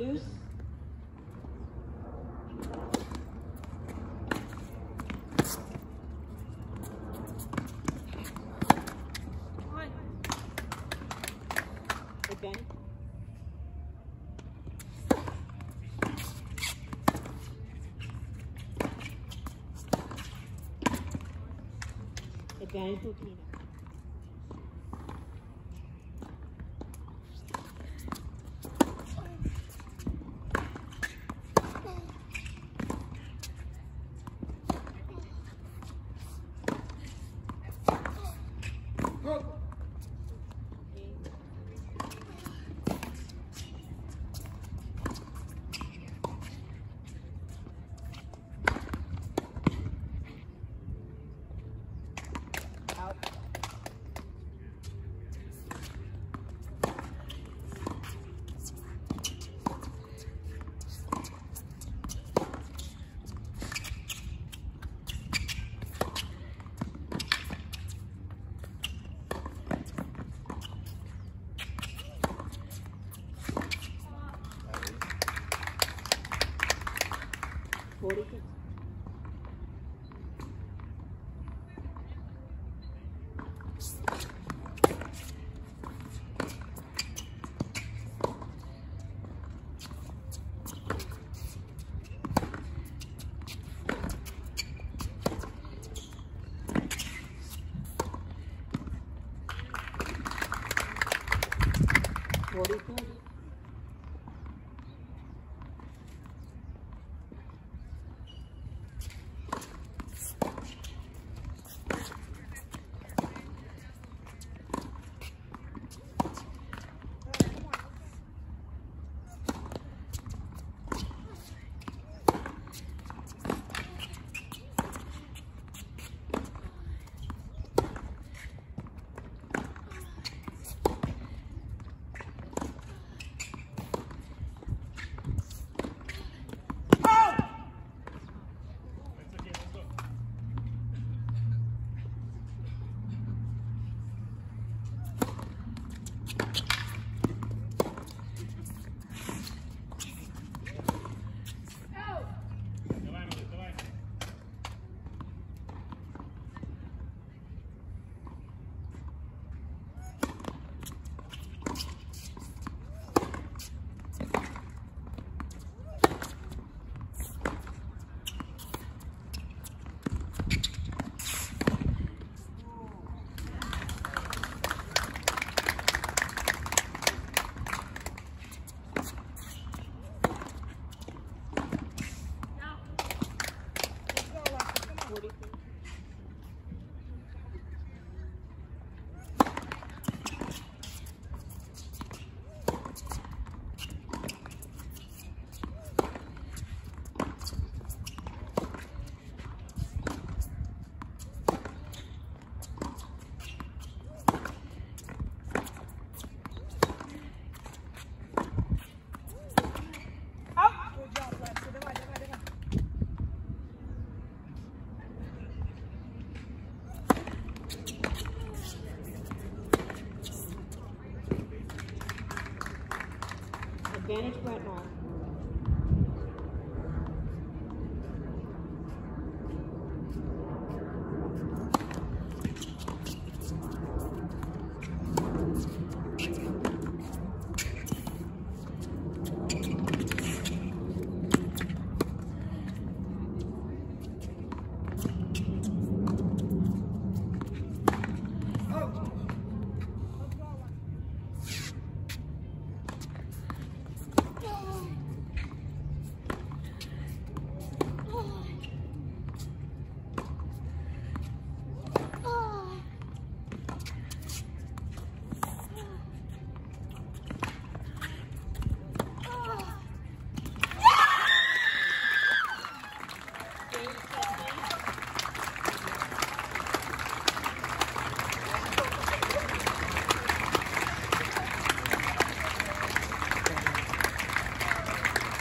Deuce. Advantage. Advantage Latino. What do you think? Advantage Brett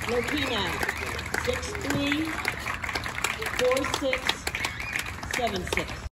Lopina, six three, four six, seven six.